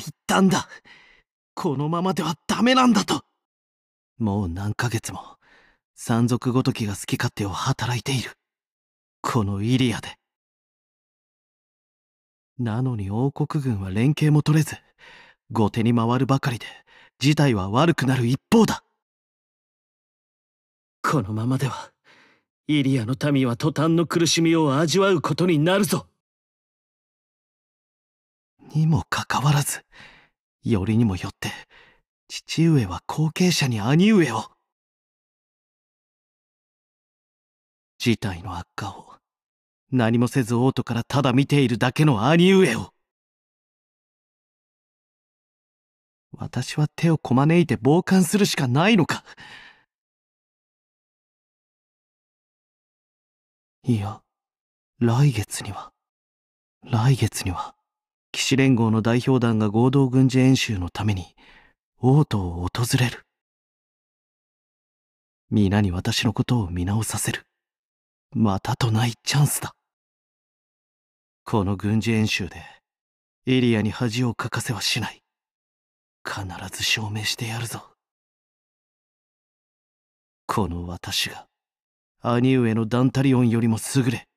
言ったんだ。このままではダメなんだと。もう何ヶ月も、山賊ごときが好き勝手を働いている。このイリアで。なのに王国軍は連携も取れず、後手に回るばかりで、事態は悪くなる一方だ。このままでは、イリアの民は途端の苦しみを味わうことになるぞ。にもかかわらず、よりにもよって、父上は後継者に兄上を。事態の悪化を、何もせず王都からただ見ているだけの兄上を。私は手をこまねいて傍観するしかないのか。いや、来月には、来月には、騎士連合の代表団が合同軍事演習のために王都を訪れる。皆に私のことを見直させる。またとないチャンスだ。この軍事演習でエリアに恥をかかせはしない。必ず証明してやるぞ。この私が兄上のダンタリオンよりも優れ、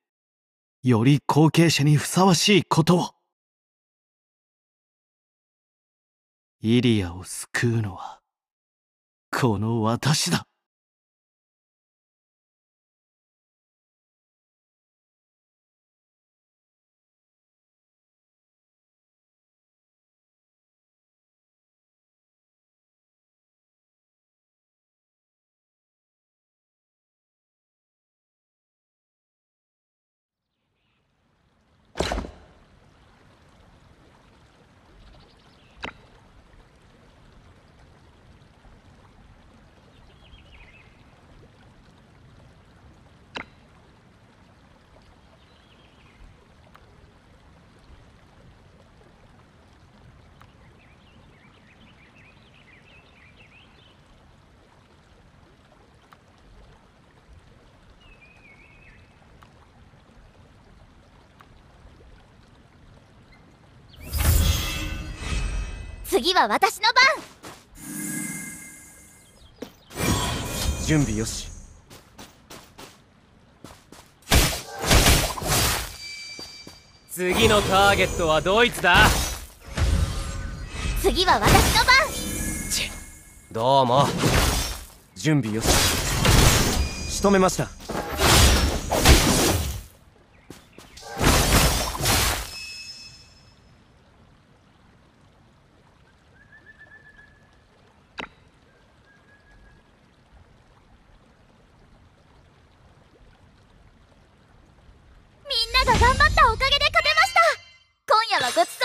より後継者にふさわしいことを。イリアを救うのは、この私だ。次は私の番。準備よし。次のターゲットはドイツだ。次は私の番。どうも。準備よし。仕留めましたが頑張ったおかげで勝てました。今夜はごちそう。